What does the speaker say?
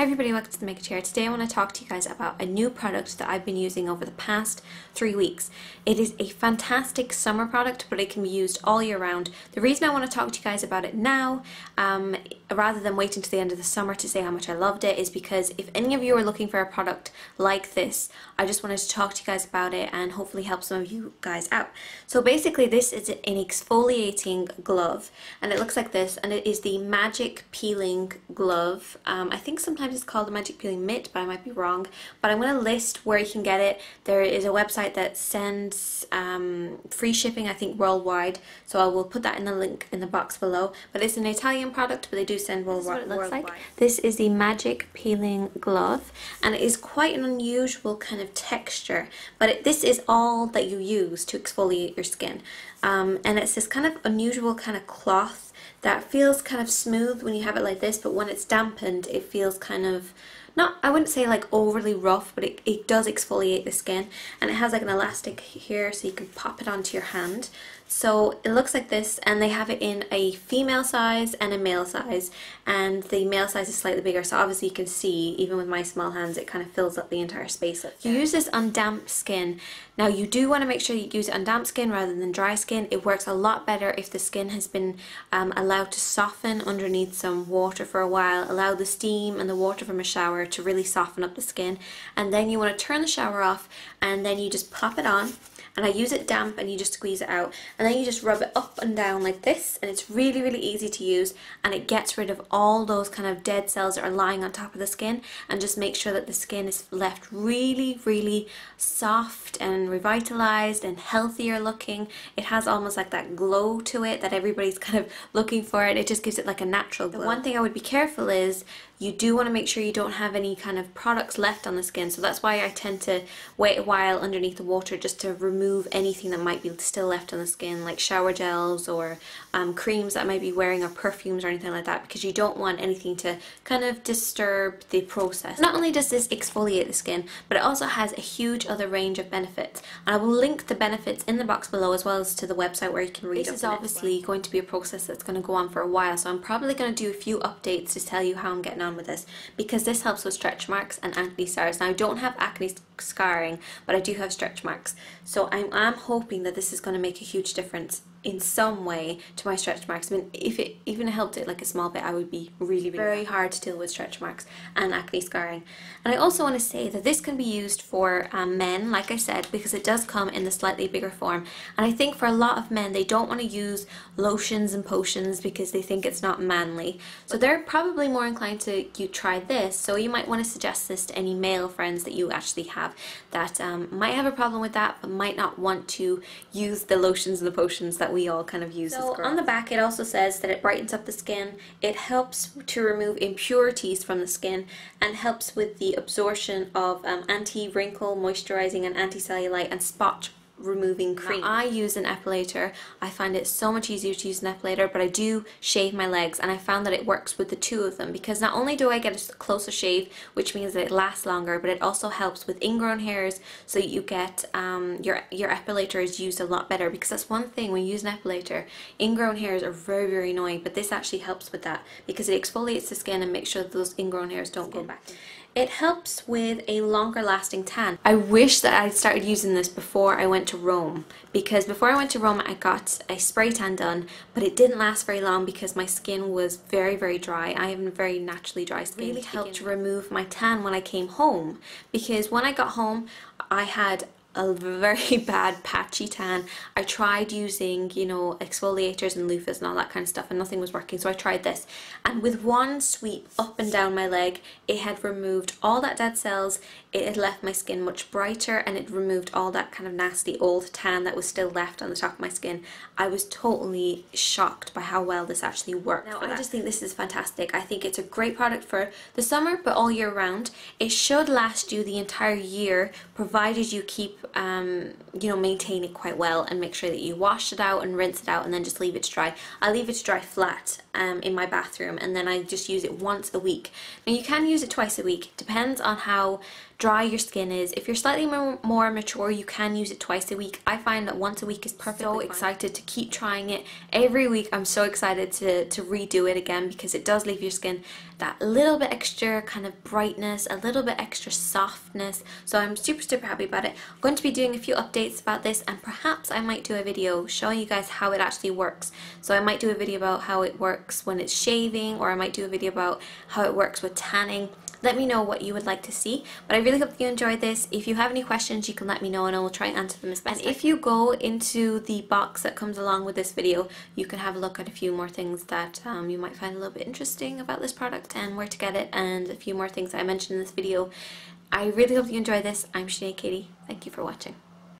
Hi everybody, welcome to the Makeup Chair. Today I want to talk to you guys about a new product that I've been using over the past three weeks. It is a fantastic summer product, but it can be used all year round. The reason I want to talk to you guys about it now, um, rather than waiting to the end of the summer to say how much I loved it, is because if any of you are looking for a product like this, I just wanted to talk to you guys about it and hopefully help some of you guys out. So basically this is an exfoliating glove and it looks like this and it is the Magic Peeling Glove. Um, I think some sometimes it's called the Magic Peeling Mitt, but I might be wrong. But I'm going to list where you can get it. There is a website that sends um, free shipping, I think, worldwide. So I will put that in the link in the box below. But it's an Italian product, but they do send worldwide. This is what it looks worldwide. like. This is the Magic Peeling Glove, and it is quite an unusual kind of texture. But it, this is all that you use to exfoliate your skin. Um, and it's this kind of unusual kind of cloth that feels kind of smooth when you have it like this, but when it's dampened, it feels kind of not I wouldn't say like overly rough but it, it does exfoliate the skin and it has like an elastic here so you can pop it onto your hand so it looks like this and they have it in a female size and a male size and the male size is slightly bigger so obviously you can see even with my small hands it kind of fills up the entire space. You use this on damp skin. Now you do want to make sure you use it on damp skin rather than dry skin. It works a lot better if the skin has been um, allowed to soften underneath some water for a while. Allow the steam and the water from a shower to really soften up the skin. And then you want to turn the shower off and then you just pop it on. And I use it damp and you just squeeze it out. And then you just rub it up and down like this and it's really really easy to use. And it gets rid of all those kind of dead cells that are lying on top of the skin and just make sure that the skin is left really really soft and revitalized and healthier looking. It has almost like that glow to it that everybody's kind of looking for and it just gives it like a natural glow. The one thing I would be careful is you do want to make sure you don't have any kind of products left on the skin. So that's why I tend to wait a while underneath the water just to remove anything that might be still left on the skin like shower gels or um, creams that I might be wearing or perfumes or anything like that because you don't want anything to kind of disturb the process. Not only does this exfoliate the skin but it also has a huge other range of benefits. And I will link the benefits in the box below as well as to the website where you can read This is obviously going to be a process that's going to go on for a while so I'm probably going to do a few updates to tell you how I'm getting on with this because this helps with stretch marks and acne scars. Now I don't have acne scarring but I do have stretch marks so I'm, I'm hoping that this is going to make a huge difference in some way to my stretch marks. I mean, if it even helped it like a small bit, I would be really, really very hard to deal with stretch marks and acne scarring. And I also want to say that this can be used for um, men, like I said, because it does come in the slightly bigger form. And I think for a lot of men, they don't want to use lotions and potions because they think it's not manly. So they're probably more inclined to you try this. So you might want to suggest this to any male friends that you actually have that um, might have a problem with that, but might not want to use the lotions and the potions that that we all kind of use so on the back it also says that it brightens up the skin, it helps to remove impurities from the skin and helps with the absorption of um, anti-wrinkle, moisturizing and anti-cellulite and spot removing cream. Now, I use an epilator. I find it so much easier to use an epilator, but I do shave my legs and I found that it works with the two of them because not only do I get a closer shave, which means that it lasts longer, but it also helps with ingrown hairs so you get um, your, your epilator is used a lot better because that's one thing when you use an epilator, ingrown hairs are very, very annoying, but this actually helps with that because it exfoliates the skin and makes sure that those ingrown hairs don't go back. It helps with a longer lasting tan. I wish that I'd started using this before I went to Rome because before I went to Rome I got a spray tan done but it didn't last very long because my skin was very very dry. I have a very naturally dry skin. It really helped to remove my tan when I came home because when I got home I had a very bad patchy tan. I tried using, you know, exfoliators and loofahs and all that kind of stuff and nothing was working. So I tried this and with one sweep up and down my leg, it had removed all that dead cells. It had left my skin much brighter and it removed all that kind of nasty old tan that was still left on the top of my skin. I was totally shocked by how well this actually worked. Now, I just think this is fantastic. I think it's a great product for the summer but all year round. It should last you the entire year provided you keep um, you know, maintain it quite well and make sure that you wash it out and rinse it out and then just leave it to dry. I leave it to dry flat um, in my bathroom and then I just use it once a week. Now you can use it twice a week, depends on how dry your skin is. If you're slightly more, more mature, you can use it twice a week. I find that once a week is perfect. So excited to keep trying it every week. I'm so excited to, to redo it again because it does leave your skin that little bit extra kind of brightness, a little bit extra softness. So I'm super, super happy about it. I'm going to be doing a few updates about this and perhaps I might do a video showing you guys how it actually works. So I might do a video about how it works when it's shaving or I might do a video about how it works with tanning let me know what you would like to see. But I really hope you enjoyed this. If you have any questions, you can let me know and I will try and answer them as best. And if you go into the box that comes along with this video, you can have a look at a few more things that um, you might find a little bit interesting about this product and where to get it and a few more things I mentioned in this video. I really hope you enjoyed this. I'm Sinead Cady. Thank you for watching.